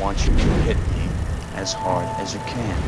want you to hit me as hard as you can.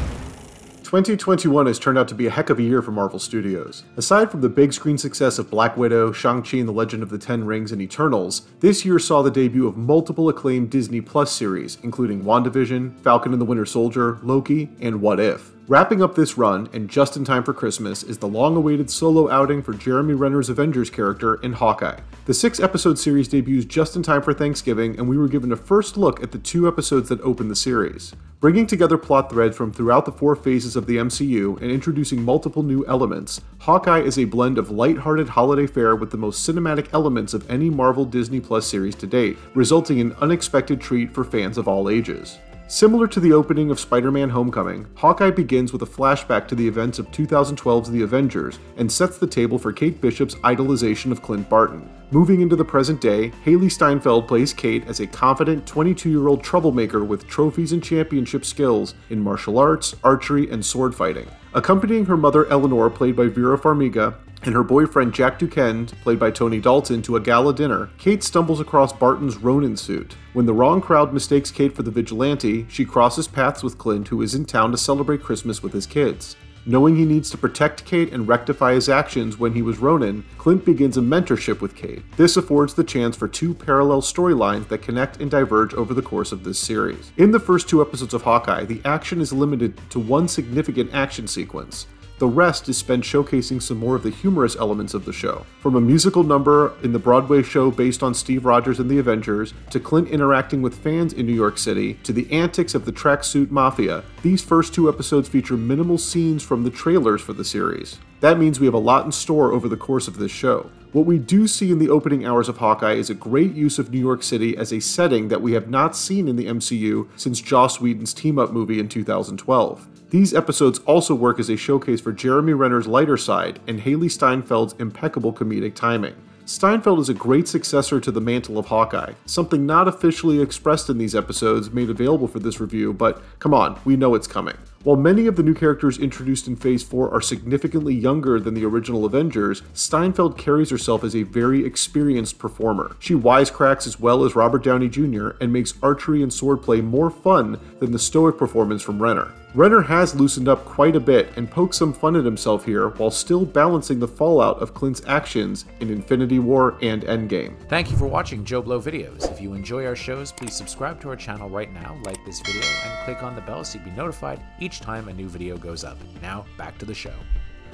2021 has turned out to be a heck of a year for Marvel Studios. Aside from the big screen success of Black Widow, Shang-Chi and the Legend of the Ten Rings, and Eternals, this year saw the debut of multiple acclaimed Disney Plus series, including WandaVision, Falcon and the Winter Soldier, Loki, and What If. Wrapping up this run, and just in time for Christmas, is the long awaited solo outing for Jeremy Renner's Avengers character in Hawkeye. The six episode series debuts just in time for Thanksgiving, and we were given a first look at the two episodes that open the series. Bringing together plot threads from throughout the four phases of the MCU and introducing multiple new elements, Hawkeye is a blend of light-hearted holiday fare with the most cinematic elements of any Marvel Disney Plus series to date, resulting in an unexpected treat for fans of all ages. Similar to the opening of Spider Man Homecoming, Hawkeye begins with a flashback to the events of 2012's The Avengers and sets the table for Kate Bishop's idolization of Clint Barton. Moving into the present day, Hailee Steinfeld plays Kate as a confident 22 year old troublemaker with trophies and championship skills in martial arts, archery, and sword fighting. Accompanying her mother Eleanor, played by Vera Farmiga, and her boyfriend Jack Duquesne, played by Tony Dalton, to a gala dinner, Kate stumbles across Barton's Ronin suit. When the wrong crowd mistakes Kate for the vigilante, she crosses paths with Clint, who is in town to celebrate Christmas with his kids. Knowing he needs to protect Kate and rectify his actions when he was Ronin, Clint begins a mentorship with Kate. This affords the chance for two parallel storylines that connect and diverge over the course of this series. In the first two episodes of Hawkeye, the action is limited to one significant action sequence. The rest is spent showcasing some more of the humorous elements of the show. From a musical number in the Broadway show based on Steve Rogers and the Avengers, to Clint interacting with fans in New York City, to the antics of the tracksuit mafia, these first two episodes feature minimal scenes from the trailers for the series. That means we have a lot in store over the course of this show. What we do see in the opening hours of Hawkeye is a great use of New York City as a setting that we have not seen in the MCU since Joss Whedon's team up movie in 2012. These episodes also work as a showcase for Jeremy Renner's lighter side and Hailee Steinfeld's impeccable comedic timing. Steinfeld is a great successor to the mantle of Hawkeye, something not officially expressed in these episodes made available for this review, but come on, we know it's coming. While many of the new characters introduced in Phase 4 are significantly younger than the original Avengers, Steinfeld carries herself as a very experienced performer. She wisecracks as well as Robert Downey Jr. and makes archery and swordplay more fun than the stoic performance from Renner. Renner has loosened up quite a bit and poked some fun at himself here while still balancing the fallout of Clint's actions in Infinity War and Endgame. Thank you for watching JoBlo videos. If you enjoy our shows, please subscribe to our channel right now, like this video, and click on the bell so you'll be notified each time a new video goes up. Now, back to the show.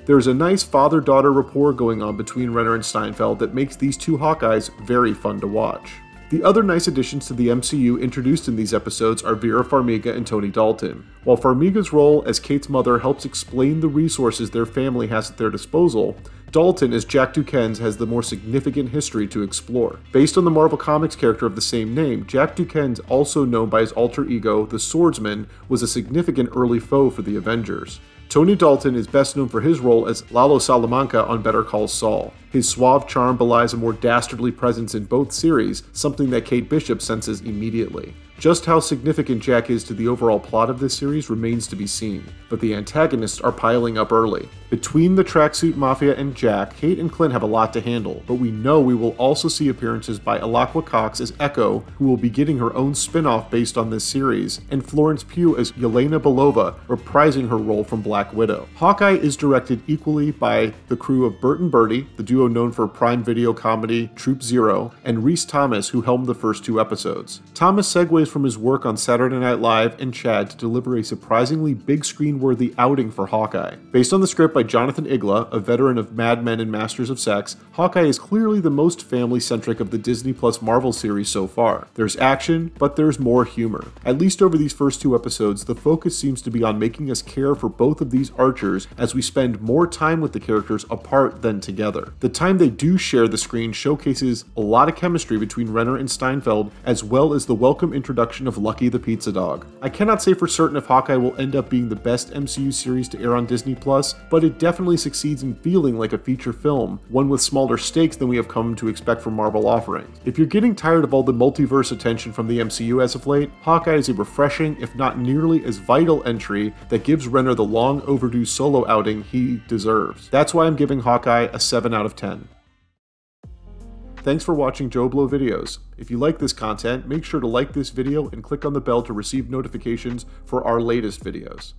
There's a nice father daughter rapport going on between Renner and Steinfeld that makes these two Hawkeyes very fun to watch. The other nice additions to the MCU introduced in these episodes are Vera Farmiga and Tony Dalton. While Farmiga's role as Kate's mother helps explain the resources their family has at their disposal, Dalton as Jack Duquesne has the more significant history to explore. Based on the Marvel Comics character of the same name, Jack Duquesne, also known by his alter ego, the Swordsman, was a significant early foe for the Avengers. Tony Dalton is best known for his role as Lalo Salamanca on Better Call Saul. His suave charm belies a more dastardly presence in both series, something that Kate Bishop senses immediately. Just how significant Jack is to the overall plot of this series remains to be seen, but the antagonists are piling up early. Between the Tracksuit Mafia and Jack, Kate and Clint have a lot to handle, but we know we will also see appearances by Alaqua Cox as Echo, who will be getting her own spin off based on this series, and Florence Pugh as Yelena Belova, reprising her role from Black Widow. Hawkeye is directed equally by the crew of Bert and Bertie, the duo known for Prime Video comedy Troop Zero, and Rhys Thomas, who helmed the first two episodes. Thomas segues from his work on Saturday Night Live and Chad to deliver a surprisingly big screen worthy outing for Hawkeye. Based on the script by Jonathan Igla, a veteran of Mad Men and Masters of Sex, Hawkeye is clearly the most family centric of the Disney Plus Marvel series so far. There's action, but there's more humor. At least over these first two episodes, the focus seems to be on making us care for both of these archers as we spend more time with the characters apart than together. The time they do share the screen showcases a lot of chemistry between Renner and Steinfeld, as well as the welcome introduction of Lucky the Pizza Dog. I cannot say for certain if Hawkeye will end up being the best MCU series to air on Disney Plus, but it definitely succeeds in feeling like a feature film, one with smaller stakes than we have come to expect from Marvel offerings. If you're getting tired of all the multiverse attention from the MCU as of late, Hawkeye is a refreshing, if not nearly as vital entry that gives Renner the long overdue solo outing he deserves. That's why I'm giving Hawkeye a 7 out of 10. Thanks for watching JoBlo videos. If you like this content, make sure to like this video and click on the bell to receive notifications for our latest videos.